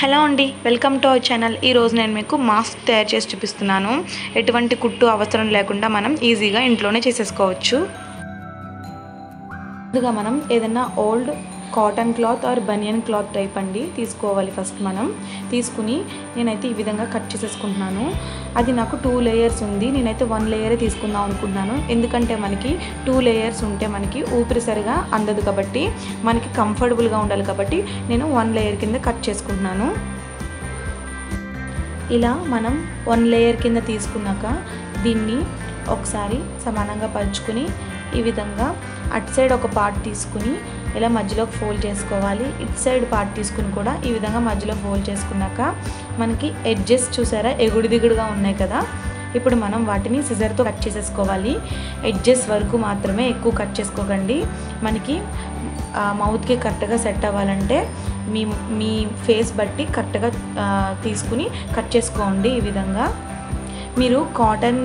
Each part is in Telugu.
హలో అండి వెల్కమ్ టు అవర్ ఛానల్. ఈరోజు నేను మీకు మాస్క్ తయారు చేసి చూపిస్తున్నాను. ఎటువంటి కుట్టు అవసరం లేకుండా మనం ఈజీగా ఇంట్లోనే చేసేసుకోవచ్చు. ముందుగా మనం ఏదైనా old cotton cloth or banian cloth type అండి. తీసుకోవాలి ఫస్ట్ మనం. తీసుకుని నేనైతే ఈ విధంగా కట్ చేసేసుకుంటున్నాను. అది నాకు టూ లేయర్స్ ఉంది. నేనైతే వన్ లేయరే తీసుకుందాం అనుకుంటున్నాను. ఎందుకంటే మనకి టూ లేయర్స్ ఉంటే మనకి ఊపిరి సరిగా అందదు కాబట్టి మనకి కంఫర్టబుల్గా ఉండాలి కాబట్టి నేను వన్ లేయర్ కింద కట్ చేసుకుంటున్నాను. ఇలా మనం వన్ లేయర్ కింద తీసుకున్నాక దీన్ని ఒకసారి సమానంగా పరుచుకుని ఈ విధంగా అటు సైడ్ ఒక పార్ట్ తీసుకుని ఇలా మధ్యలోకి ఫోల్డ్ చేసుకోవాలి. ఇట్ సైడ్ పార్ట్ తీసుకుని కూడా ఈ విధంగా మధ్యలో ఫోల్డ్ చేసుకున్నాక మనకి ఎడ్జెస్ చూసారా? ఎగుడు దిగుడుగా ఉన్నాయి కదా. ఇప్పుడు మనం వాటిని సిజర్తో కట్ చేసేసుకోవాలి. ఎడ్జెస్ వరకు మాత్రమే ఎక్కువ కట్ చేసుకోకండి. మనకి మౌత్కి కరెక్ట్గా సెట్ అవ్వాలంటే మీ మీ ఫేస్ బట్టి కరెక్ట్గా తీసుకుని కట్ చేసుకోండి ఈ విధంగా. మీరు కాటన్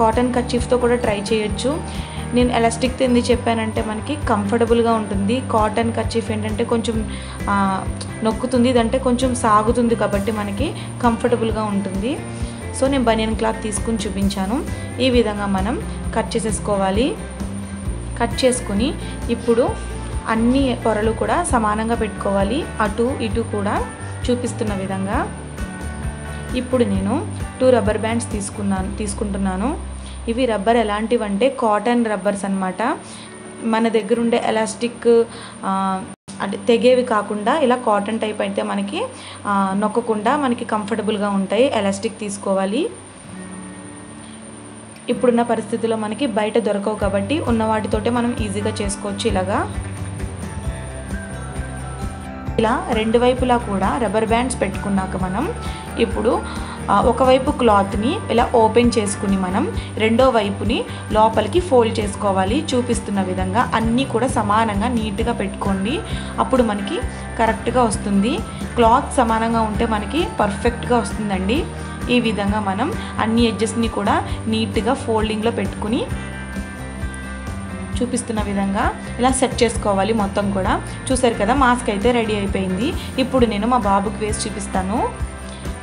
కాటన్ కచీఫ్తో కూడా ట్రై చేయొచ్చు. నేను ఎలాస్టిక్ తింది చెప్పానంటే మనకి కంఫర్టబుల్గా ఉంటుంది. కాటన్ కర్చీఫ్ ఏంటంటే కొంచెం నొక్కుతుంది. ఇదంటే కొంచెం సాగుతుంది కాబట్టి మనకి కంఫర్టబుల్గా ఉంటుంది. సో నేను బనియన్ క్లాత్ తీసుకుని చూపించాను. ఈ విధంగా మనం కట్ చేసేసుకోవాలి. కట్ చేసుకుని ఇప్పుడు అన్ని పొరలు కూడా సమానంగా పెట్టుకోవాలి. అటు ఇటు కూడా చూపిస్తున్న విధంగా. ఇప్పుడు నేను టూ రబ్బర్ బ్యాండ్స్ తీసుకున్నాను తీసుకుంటున్నాను. ఇవి రబ్బర్ ఎలాంటివంటే కాటన్ రబ్బర్స్ అనమాట మన దగ్గర ఉండే ఎలాస్టిక్ అంటే తెగేవి కాకుండా ఇలా కాటన్ టైప్ అయితే మనకి నొక్కకుండా మనకి కంఫర్టబుల్గా ఉంటాయి. ఎలాస్టిక్ తీసుకోవాలి. ఇప్పుడున్న పరిస్థితుల్లో మనకి బయట దొరకవు కాబట్టి ఉన్న వాటితోటే మనం ఈజీగా చేసుకోవచ్చు ఇలాగా. ఇలా రెండు వైపులా కూడా రబ్బర్ బ్యాండ్స్ పెట్టుకున్నాక మనం ఇప్పుడు ఒకవైపు క్లాత్ని ఇలా ఓపెన్ చేసుకుని మనం రెండో వైపుని లోపలికి ఫోల్డ్ చేసుకోవాలి. చూపిస్తున్న విధంగా అన్నీ కూడా సమానంగా నీట్గా పెట్టుకోండి. అప్పుడు మనకి కరెక్ట్గా వస్తుంది. క్లాత్ సమానంగా ఉంటే మనకి పర్ఫెక్ట్గా వస్తుందండి. ఈ విధంగా మనం అన్ని ఎడ్జెస్ని కూడా నీట్గా ఫోల్డింగ్లో పెట్టుకుని చూపిస్తున్న విధంగా ఇలా సెట్ చేసుకోవాలి మొత్తం కూడా. చూసారు కదా మాస్క్ అయితే రెడీ అయిపోయింది. ఇప్పుడు నేను మా బాబుకి వేసి చూపిస్తాను.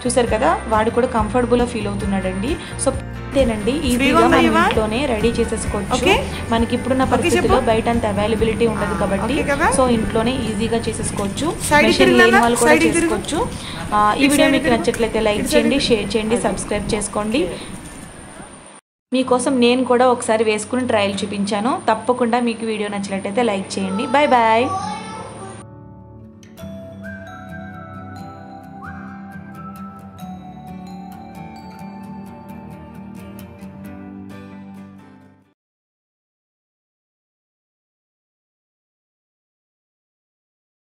చూసారు కదా వాడు కూడా కంఫర్టబుల్గా ఫీల్ అవుతున్నాడండి. సో అంతేనండి ఈజీగా మనం ఇంట్లోనే రెడీ చేసేసుకోవచ్చు. మనకి ఇప్పుడున్న పరిస్థితుల్లో బయట అంత అవైలబిలిటీ ఉండదు కాబట్టి సో ఇంట్లోనే ఈజీగా చేసేసుకోవచ్చు. మెషిన్ లేని వాళ్ళు కూడా చేసుకోవచ్చు. ఈ వీడియో మీకు నచ్చట్లయితే లైక్ చేయండి షేర్ చేయండి సబ్స్క్రైబ్ చేసుకోండి. మీకోసం నేను కూడా ఒకసారి వేసుకుని ట్రయల్ చూపించాను. తప్పకుండా మీకు వీడియో నచ్చినట్టయితే లైక్ చేయండి. Bye bye